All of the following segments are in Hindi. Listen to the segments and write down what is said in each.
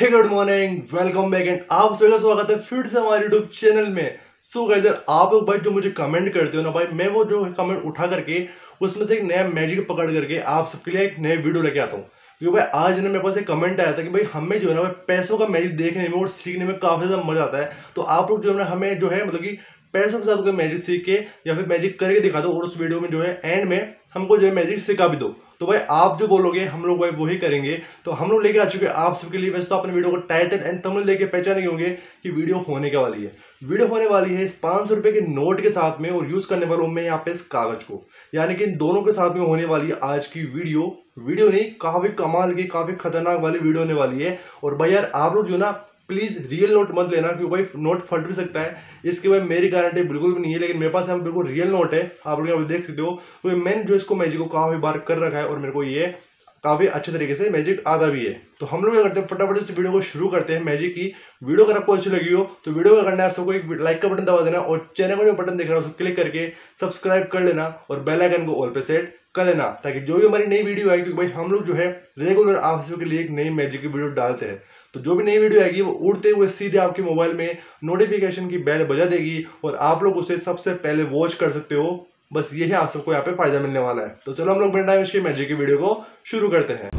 Hey good morning welcome back and आप सभी का स्वागत है फिर से हमारे यूट्यूब चैनल में। सो गाइस यार, आप लोग भाई जो मुझे कमेंट करते हो ना भाई, मैं वो जो कमेंट उठा करके, उसमें से एक नया मैजिक पकड़ करके आप सबके लिए एक नए वीडियो लेके आता हूँ। क्योंकि भाई, आज ना मेरे पास एक कमेंट आया था कि भाई, हमें जो है ना भाई, पैसों का मैजिक देखने में और सीखने में काफ़ी ज़्यादा मज़ा आता है। तो आप लोग जो है ना, हमें जो है मतलब कि पैसों के साथ मैजिक सीख के या फिर मैजिक करके दिखा दो और उस वीडियो में जो है एंड में हमको जो है मैजिक सिखा भी दो। तो भाई, आप जो बोलोगे, हम लोग भाई वही करेंगे। तो हम लोग लेके आ चुके हैं आप सबके लिए। वैसे तो अपने वीडियो को टाइटल एंड तमिल लेके पहचाने होंगे कि वीडियो होने के वाली है। वीडियो होने वाली है इस पाँच सौ रुपए के नोट के साथ में और यूज़ करने वाला हूँ मैं यहाँ पे इस कागज़ को। यानी कि इन दोनों के साथ में होने वाली है आज की वीडियो। वीडियो नहीं, काफ़ी कमाल की, काफ़ी खतरनाक वाली वीडियो होने वाली है। और भाई यार, आप लोग जो ना प्लीज़ रियल नोट मत लेना क्योंकि भाई नोट फट भी सकता है। इसके बाद मेरी गारंटी बिल्कुल भी नहीं है, लेकिन मेरे पास यहाँ बिल्कुल रियल नोट है। आप लोग यहाँ देख सकते हो। तो मैंने जो इसको मैजिक को काफ़ी बार कर रखा है और मेरे को ये काफ़ी अच्छे तरीके से मैजिक आता भी है। तो हम लोग क्या करते हैं, फटाफट इस वीडियो को शुरू करते हैं मैजिक की। वीडियो अगर आपको अच्छी लगी हो तो वीडियो का करना है आप सबको एक लाइक का बटन दबा देना और चैनल को जो बटन देख रहा है, उसको क्लिक करके सब्सक्राइब कर लेना और बेल आइकन को ऑल पे सेट कर लेना, ताकि जो भी हमारी नई वीडियो आएगी, क्योंकि भाई हम लोग जो है रेगुलर आप सबके लिए एक नई मैजिक की वीडियो डालते हैं। तो जो भी नई वीडियो आएगी, वो उड़ते हुए सीधे आपके मोबाइल में नोटिफिकेशन की बेल बजा देगी और आप लोग उसे सबसे पहले वॉच कर सकते हो। बस यही आप सबको यहाँ पे फ़ायदा मिलने वाला है। तो चलो हम लोग बिना इसकी मैजिक की वीडियो को शुरू करते हैं।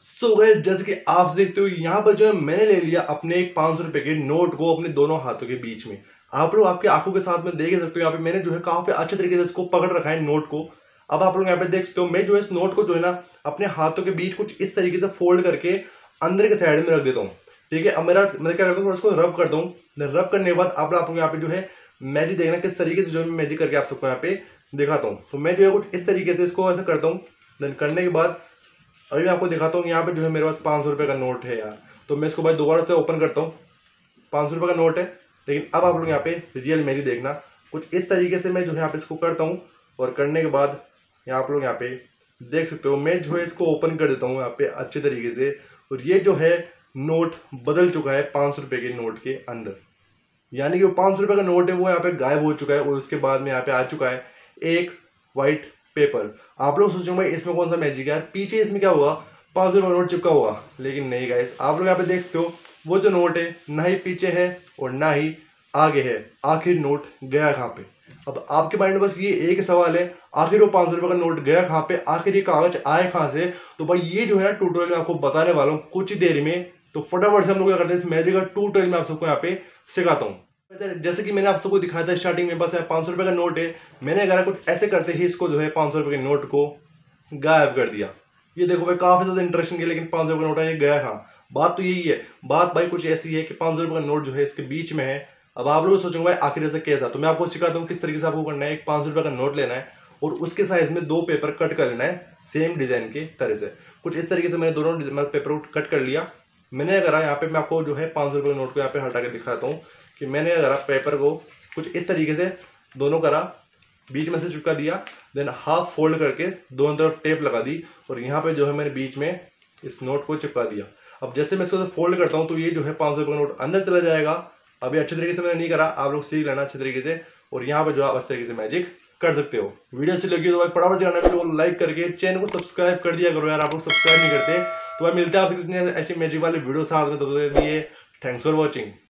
सो गए जैसे कि आप देखते हो, यहाँ पर जो है मैंने ले लिया अपने एक पाँच सौ रुपए के नोट को अपने दोनों हाथों के बीच में। आप लोग आपकी आँखों के साथ में देख सकते हो, यहाँ पे मैंने जो है काफ़ी अच्छे तरीके से इसको पकड़ रखा है नोट को। अब आप लोग यहाँ पे देख सकते हो, मैं जो है इस नोट को जो है ना अपने हाथों के बीच कुछ इस तरीके से फोल्ड करके अंदर के साइड में रख देता हूँ। ठीक है? अब मेरा मैं क्या करता हूँ उसको रब करता हूँ रब करने के बाद आप लोग यहाँ पे जो है मैजिक देखना किस तरीके से जो मैं मैजिक करके आप सबको यहाँ पे दिखाता हूँ। तो मैं जो है कुछ इस तरीके से इसको ऐसा करता हूँ। देन करने के बाद, अभी मैं आपको दिखाता हूँ यहाँ पे जो है मेरे पास पाँच सौ का नोट है यार। तो मैं इसको भाई दोबारा से ओपन करता हूँ। पाँच सौ का नोट है। लेकिन अब आप लोग यहाँ पे रियल मेरी देखना। कुछ इस तरीके से मैं जो है यहाँ पे इसको करता हूँ। और करने के बाद यहाँ आप लोग यहाँ पे देख सकते हो। मैं जो है इसको ओपन कर देता हूँ यहाँ पे अच्छे तरीके से। और ये जो है नोट बदल चुका है पाँच सौ रुपये के नोट के अंदर। यानी कि वो पाँच सौ रुपये का नोट है, वो यहाँ पे गायब हो चुका है और उसके बाद में यहाँ पे आ चुका है एक वाइट पेपर आप लोग सोचेंगे, भाई, इसमें कौन सा मैजिक है? यार, पीछे इसमें क्या हुआ? पाँच सौ रुपये नोट चिपका हुआ। लेकिन नहीं गाइस आप लोग यहाँ पे देखते हो, वो जो नोट है, ना ही पीछे है और ना ही आगे है, आखिर नोट गया कहाँ पे? अब आपके माइंड में बस ये एक सवाल है, आखिर वो पाँच सौ रुपये का नोट गया कहाँ पे? आखिर ये कागज़ आए कहाँ से? तो भाई ये जो है ट्यूटोरियल में आपको बताने वाला हूँ, कुछ ही देर में। तो फटाफट से हम लोग क्या करते हैं, इस मैजिक का ट्यूटोरियल में आप सबको यहाँ पे सिखाता हूँ। जैसे कि मैंने आप सबको दिखाया था स्टार्टिंग में, बस पाँच सौ रुपये का नोट है। मैंने अगर कुछ ऐसे करते ही इसको जो है पाँच सौ रुपये के नोट को गायब कर दिया। ये देखो भाई, काफ़ी ज़्यादा इंटरेस्टिंग है, लेकिन पाँच सौ रुपये का नोट है, ये गया कहाँ? बात तो यही है, बात भाई कुछ ऐसी है कि पाँच सौ रुपये का नोट जो है इसके बीच में है। अब आप लोग सोचोगे, भाई, आखिर ऐसा कैसा? तो मैं आपको सिखाता हूँ किस तरीके से आपको करना है। एक पाँच रुपये का नोट लेना है और उसके साइज़ में दो पेपर कट कर लेना है सेम डिज़ाइन के तरह से। कुछ इस तरीके से मैंने दोनों पेपर कट कर लिया। मैंने अगर यहाँ पे, मैं आपको जो है पाँच सौ रुपये नोट को यहाँ पे हटा के दिखाता हूँ कि मैंने अगर पेपर को कुछ इस तरीके से दोनों करा, बीच में से चिपका दिया देन हाफ़ फोल्ड करके दोनों तरफ़ टेप लगा दी और यहाँ पे जो है मैंने बीच में इस नोट को चिपका दिया। अब जैसे मैं इसको फोल्ड करता हूँ तो ये जो है पाँच सौ रुपये का नोट अंदर चला जाएगा अभी अच्छे तरीके से मैंने नहीं करा, आप लोग सीख लेना अच्छे तरीके से और यहाँ पर जो आप अच्छे तरीके से मैजिक कर सकते हो। वीडियो अच्छी लगी तो भाई फटाफट से करना को लाइक करके चैनल को सब्सक्राइब कर दिया करो यार, आप लोग सब्सक्राइब नहीं करते। तो भाई मिलते हैं आपसे किसी ऐसी मैजिक वाले वीडियो साथ में लिए थैंक्स फॉर वॉचिंग